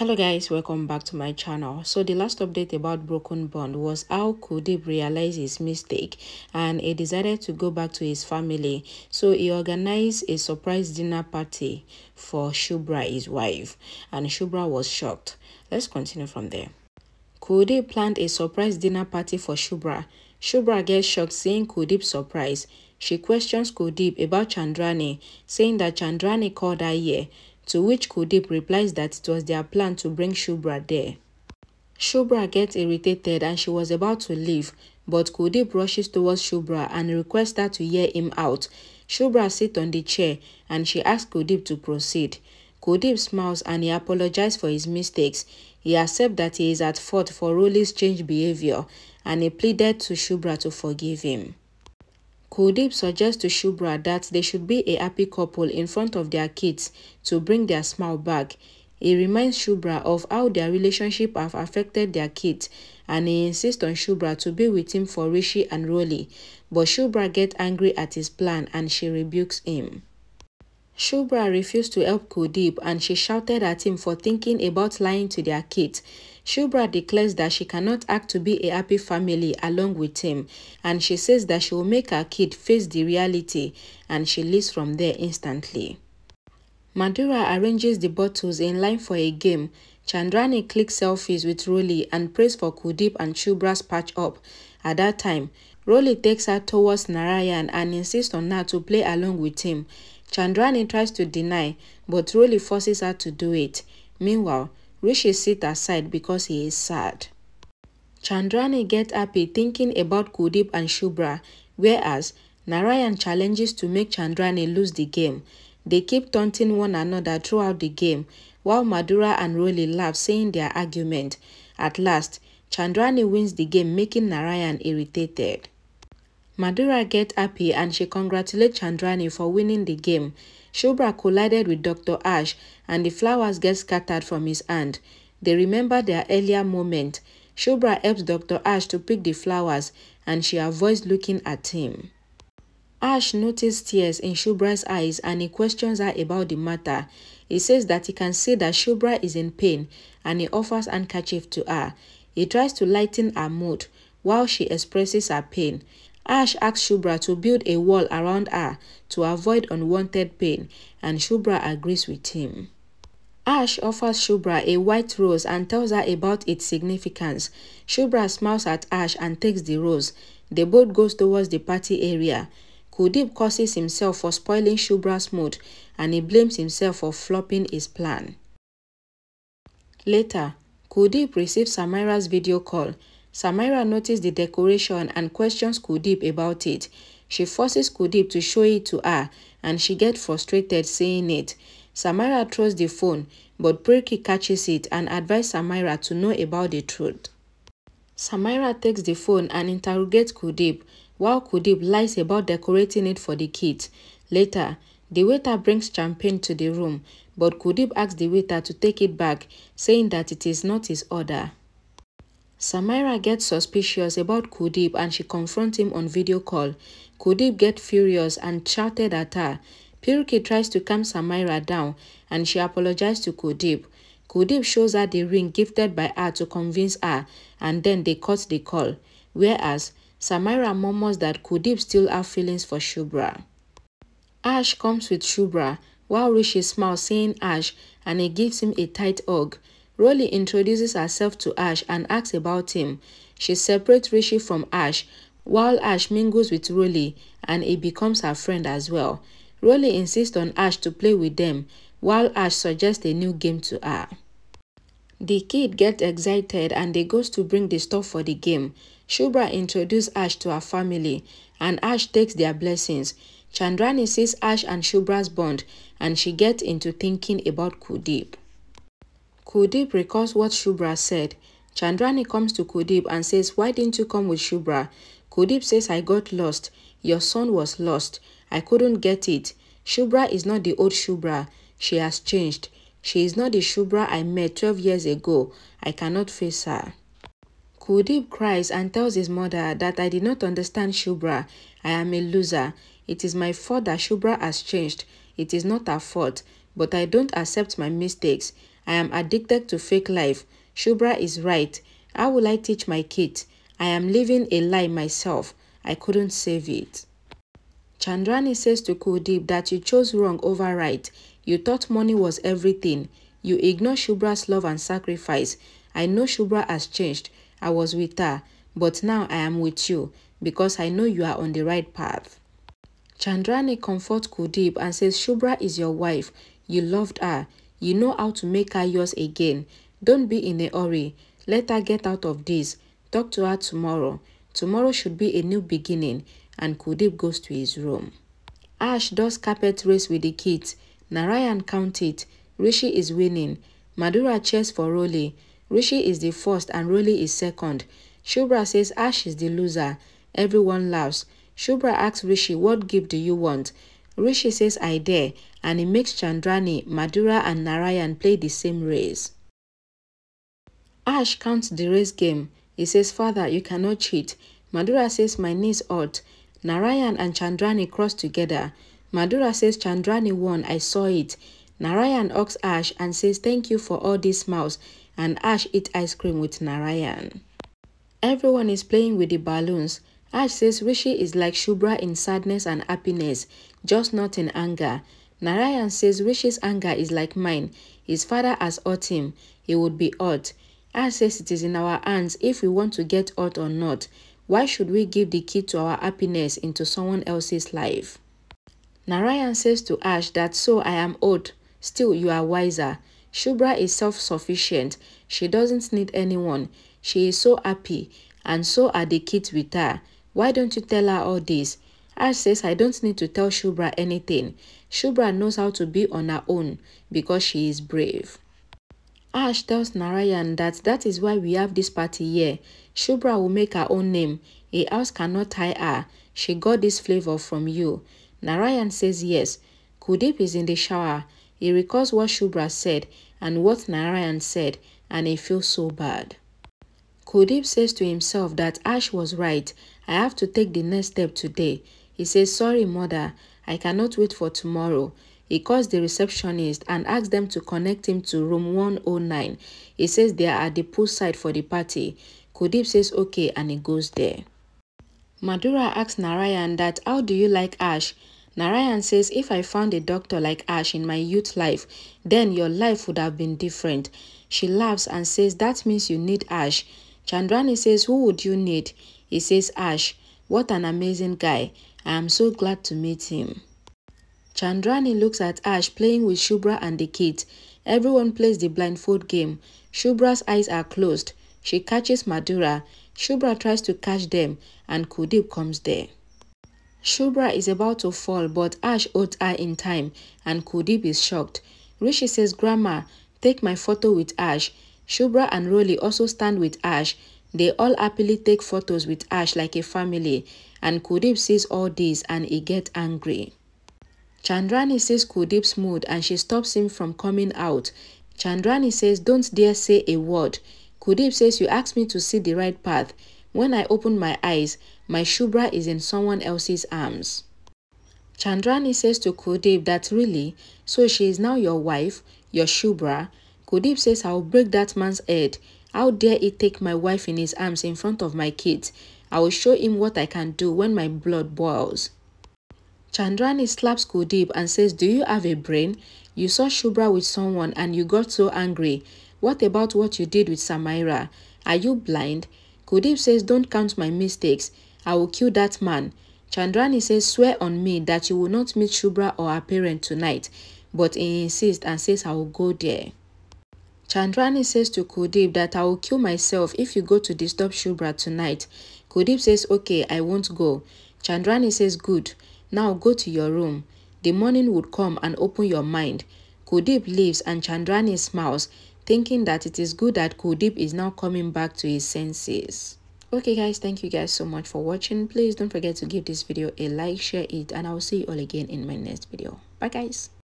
hello guys welcome back to my channel. So the last update about broken bond was how Kuldeep realized his mistake and he decided to go back to his family. So he organized a surprise dinner party for shubra his wife and shubra was shocked. Let's continue from there. Kuldeep planned a surprise dinner party for shubra shubra gets shocked seeing Kuldeep's surprise. She questions Kuldeep about Chandrani saying that Chandrani called her here to which Kuldeep replies that it was their plan to bring Shubra there. Shubra gets irritated and she was about to leave, but Kuldeep rushes towards Shubra and requests her to hear him out. Shubra sits on the chair and she asks Kuldeep to proceed. Kuldeep smiles and he apologizes for his mistakes. He accepts that he is at fault for Rolly's changed behavior and he pleaded to Shubra to forgive him. Kuldeep suggests to Shubhra that they should be a happy couple in front of their kids to bring their smile back. He reminds Shubhra of how their relationship have affected their kids and he insists on Shubhra to be with him for Rishi and Rolly. But Shubhra gets angry at his plan and she rebukes him. Shubhra refused to help Kuldeep and she shouted at him for thinking about lying to their kids. Shubhra declares that she cannot act to be a happy family along with him and she says that she will make her kid face the reality and she leaves from there instantly. Madura arranges the bottles in line for a game. Chandrani clicks selfies with Roli and prays for Kuldeep and Shubhra's patch up. At that time, Roli takes her towards Narayan and insists on her to play along with him. Chandrani tries to deny, but Rolly forces her to do it. Meanwhile, Rishi sits aside because he is sad. Chandrani gets happy thinking about Kuldeep and Shubhra, whereas Narayan challenges to make Chandrani lose the game. They keep taunting one another throughout the game, while Madura and Rolly laugh saying their argument. At last, Chandrani wins the game making Narayan irritated. Madura gets happy and she congratulates Chandrani for winning the game. Shubhra collided with Dr. Ash and the flowers get scattered from his hand. They remember their earlier moment. Shubhra helps Dr. Ash to pick the flowers and she avoids looking at him. Ash noticed tears in Shubhra's eyes and he questions her about the matter. He says that he can see that Shubhra is in pain and he offers handkerchief to her. He tries to lighten her mood while she expresses her pain. Ash asks Shubhra to build a wall around her to avoid unwanted pain and Shubhra agrees with him. Ash offers Shubhra a white rose and tells her about its significance. Shubhra smiles at Ash and takes the rose. They both go towards the party area. Kuldeep curses himself for spoiling Shubhra's mood and he blames himself for flopping his plan. Later, Kuldeep receives Samaira's video call Samaira noticed the decoration and questions Kuldeep about it. She forces Kuldeep to show it to her and she gets frustrated seeing it. Samaira throws the phone, but Priki catches it and advises Samaira to know about the truth. Samaira takes the phone and interrogates Kuldeep, while Kuldeep lies about decorating it for the kids. Later, the waiter brings champagne to the room, but Kuldeep asks the waiter to take it back, saying that it is not his order. Samaira gets suspicious about Kuldeep and she confronts him on video call. Kuldeep gets furious and shouted at her. Piruki tries to calm Samaira down and she apologizes to Kuldeep. Kuldeep shows her the ring gifted by her to convince her and then they cut the call. Whereas Samaira murmurs that Kuldeep still have feelings for Shubra. Ash comes with Shubra while Rishi smiles seeing Ash and he gives him a tight hug. Rolly introduces herself to Ash and asks about him. She separates Rishi from Ash, while Ash mingles with Rolly and he becomes her friend as well. Rolly insists on Ash to play with them, while Ash suggests a new game to her. The kid gets excited and they goes to bring the stuff for the game. Shubhra introduces Ash to her family and Ash takes their blessings. Chandrani sees Ash and Shubhra's bond and she gets into thinking about Kuldeep. Kuldeep recalls what Shubhra said. Chandrani comes to Kuldeep and says, why didn't you come with Shubhra? Kuldeep says, I got lost. Your son was lost. I couldn't get it. Shubhra is not the old Shubhra. She has changed. She is not the Shubhra I met 12 years ago. I cannot face her. Kuldeep cries and tells his mother that I did not understand Shubhra. I am a loser. It is my fault that Shubhra has changed. It is not her fault, but I don't accept my mistakes. I am addicted to fake life. Shubra is right. How will I teach my kid? I am living a lie myself. I couldn't save it. Chandrani says to Kuldeep that you chose wrong over right. You thought money was everything. You ignore Shubra's love and sacrifice. I know Shubra has changed. I was with her, but now I am with you because I know you are on the right path. Chandrani comforts Kuldeep and says Shubra is your wife. You loved her. You know how to make her yours again. Don't be in a hurry. Let her get out of this. Talk to her tomorrow. Tomorrow should be a new beginning. And Kuldeep goes to his room. Ash does carpet race with the kids. Narayan count it. Rishi is winning. Madura cheers for Rolly. Rishi is the first and Rolly is second. Shubra says Ash is the loser. Everyone laughs. Shubra asks Rishi, what gift do you want? Rishi says I dare and he makes Chandrani, Madura and Narayan play the same race. Ash counts the race game. He says, Father, you cannot cheat. Madura says, my knees hurt. Narayan and Chandrani cross together. Madura says, Chandrani won, I saw it. Narayan hugs Ash and says thank you for all these smiles and Ash eat ice cream with Narayan. Everyone is playing with the balloons. Ash says Rishi is like Shubra in sadness and happiness, just not in anger. Narayan says Rishi's anger is like mine. His father has hurt him. He would be hurt. Ash says it is in our hands if we want to get hurt or not. Why should we give the key to our happiness into someone else's life? Narayan says to Ash that so I am old, Still, you are wiser. Shubra is self-sufficient. She doesn't need anyone. She is so happy, and so are the kids with her. Why don't you tell her all this? Ash says I don't need to tell Shubra anything. Shubra knows how to be on her own because she is brave. Ash tells Narayan that that is why we have this party here. Shubra will make her own name. A house cannot tie her. She got this flavor from you. Narayan says yes. Kuldeep is in the shower. He recalls what Shubra said and what Narayan said and he feels so bad. Kuldeep says to himself that Ash was right. I have to take the next step today. He says, sorry mother, I cannot wait for tomorrow. He calls the receptionist and asks them to connect him to room 109. He says they are at the poolside for the party. Kuldeep says okay and he goes there. Madura asks Narayan that how do you like Ash? Narayan says, if I found a doctor like Ash in my youth life, then your life would have been different. She laughs and says, that means you need Ash. Chandrani says, who would you need? He says, Ash. What an amazing guy. I am so glad to meet him. Chandrani looks at Ash playing with Shubra and the kids. Everyone plays the blindfold game. Shubra's eyes are closed. She catches Madura. Shubra tries to catch them and Kuldeep comes there. Shubra is about to fall, but Ash holds her in time, and Kuldeep is shocked. Rishi says, Grandma, take my photo with Ash. Shubra and Rolly also stand with Ash. They all happily take photos with Ash like a family, and Kuldeep sees all this and he gets angry. Chandrani sees Kuldeep's mood and she stops him from coming out. Chandrani says, don't dare say a word. Kuldeep says, you asked me to see the right path. When I open my eyes, my Shubra is in someone else's arms. Chandrani says to Kuldeep that really, so she is now your wife, your Shubra. Kuldeep says, I will break that man's head. How dare he take my wife in his arms in front of my kids? I will show him what I can do when my blood boils. Chandrani slaps Kuldeep and says, Do you have a brain? You saw Shubra with someone and you got so angry. What about what you did with Samaira? Are you blind? Kuldeep says, Don't count my mistakes. I will kill that man. Chandrani says, Swear on me that you will not meet Shubra or her parent tonight. But he insists and says, I will go there. Chandrani says to Kuldeep that I will kill myself if you go to disturb Shubra tonight. Kuldeep says, Okay, I won't go. Chandrani says, Good. Now go to your room. The morning would come and open your mind. Kuldeep leaves and Chandrani smiles thinking that it is good that Kuldeep is now coming back to his senses. Okay guys, thank you guys so much for watching. Please don't forget to give this video a like, share it, and I will see you all again in my next video. Bye guys.